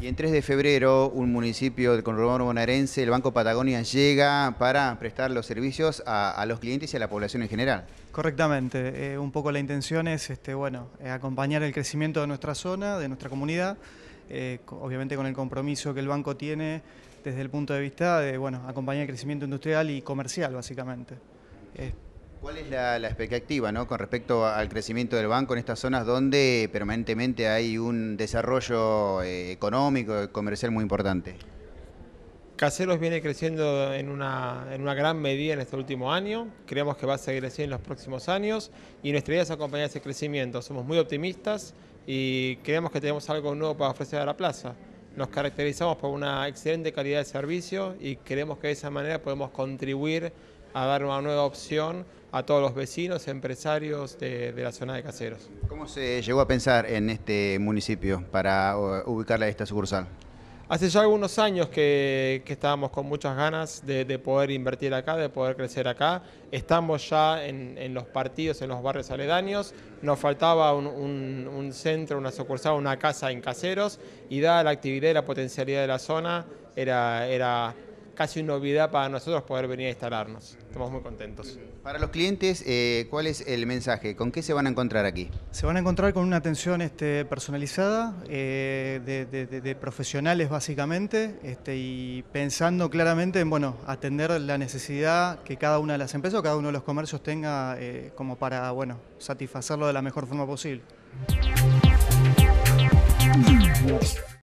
Y en 3 de febrero, un municipio del conurbano bonaerense, el Banco Patagonia, llega para prestar los servicios a, los clientes y a la población en general. Correctamente. Eh, un poco la intención es este, bueno, eh, acompañar el crecimiento de nuestra zona, de nuestra comunidad, eh, obviamente con el compromiso que el banco tiene desde el punto de vista de bueno, acompañar el crecimiento industrial y comercial, básicamente. ¿Cuál es la, la expectativa ¿no? con respecto al crecimiento del banco en estas zonas donde permanentemente hay un desarrollo eh, económico y comercial muy importante? Caseros viene creciendo en una, en una gran medida en este último año, creemos que va a seguir así en los próximos años y nuestra idea es acompañar ese crecimiento. Somos muy optimistas y creemos que tenemos algo nuevo para ofrecer a la plaza. Nos caracterizamos por una excelente calidad de servicio y creemos que de esa manera podemos contribuir a dar una nueva opción a todos los vecinos, empresarios de, de la zona de Caseros. ¿Cómo se llegó a pensar en este municipio para uh, ubicarla esta sucursal? Hace ya algunos años que, que estábamos con muchas ganas de, de poder invertir acá, de poder crecer acá. Estamos ya en, en los partidos, en los barrios aledaños. Nos faltaba un, un- un centro, una sucursal, una casa en caseros. Y dada la actividad y la potencialidad de la zona, era, era casi una novedad para nosotros poder venir a instalarnos. Estamos muy contentos. Para los clientes, eh, ¿cuál es el mensaje? ¿Con qué se van a encontrar aquí? Se van a encontrar con una atención este, personalizada, eh, de, de- de- de profesionales básicamente, este, y pensando claramente en bueno, atender la necesidad que cada una de las empresas o cada uno de los comercios tenga eh, como para bueno, satisfacerlo de la mejor forma posible.